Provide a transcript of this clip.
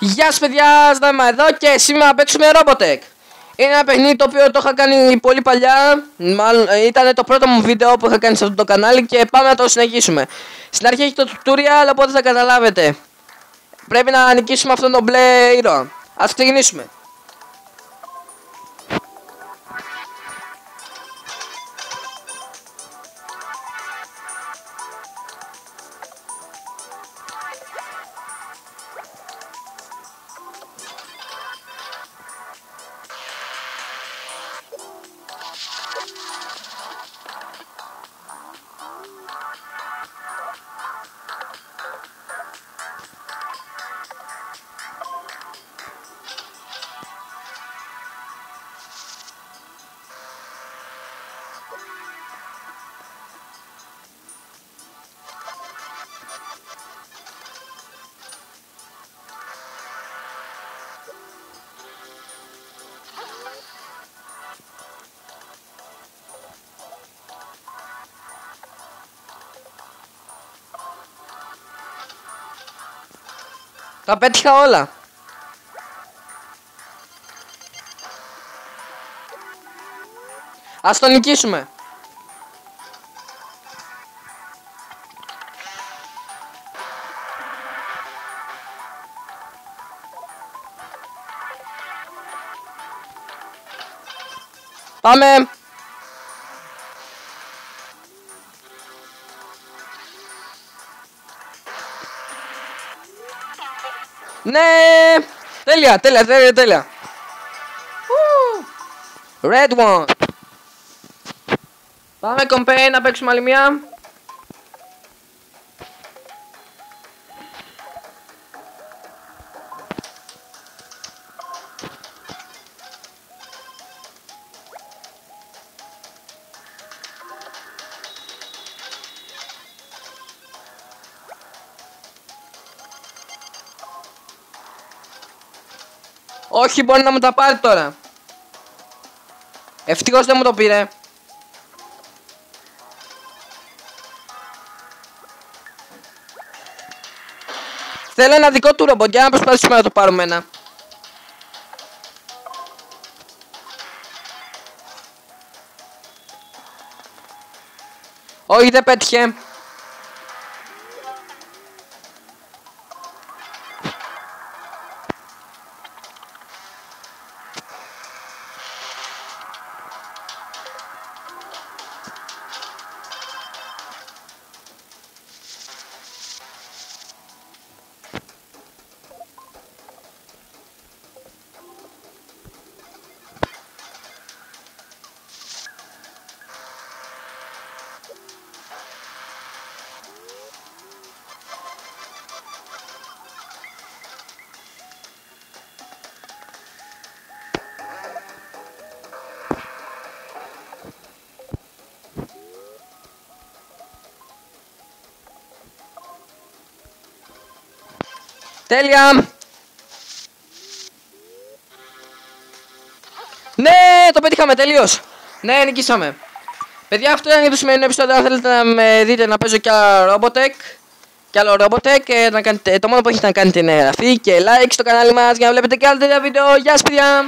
Γεια σας παιδιά, Σδάμα εδώ και σήμερα να παίξουμε Robotech. Είναι ένα παιχνίδι το οποίο το είχα κάνει πολύ παλιά, μάλλον ε, ήταν το πρώτο μου βίντεο που είχα κάνει σε αυτό το κανάλι και πάμε να το συνεχίσουμε. Στην αρχή έχει το tutorial, οπότε θα καταλάβετε. Πρέπει να νικήσουμε αυτόν τον μπλε ήρωα. Ας ξεκινήσουμε. Τα πέτυχα όλα. Ας τον νικήσουμε. Πάμε. Ναι! Τέλεια, τέλεια, τέλεια, τέλεια. Red one. Πάμε κομπέ να παίξουμε άλλη μια. Όχι, μπορεί να μου τα πάρει τώρα. Ευτυχώς δεν μου το πήρε. Θέλω ένα δικό του ρομποτ για να προσπαθήσουμε να το πάρουμε ένα. Όχι δεν πέτυχε. Τέλεια! Ναι, το πετύχαμε τελείως. Ναι, νικήσαμε. Παιδιά, αυτό ήταν για το σημερινό επεισόδιο. Αν θέλετε να με δείτε να παίζω κι άλλο Robotech, κι άλλο Robotech, ε, να κάνετε, το μόνο που έχετε να κάνετε είναι εγγραφή και like στο κανάλι μας για να βλέπετε και άλλα τέτοια βίντεο. Γεια σας παιδιά!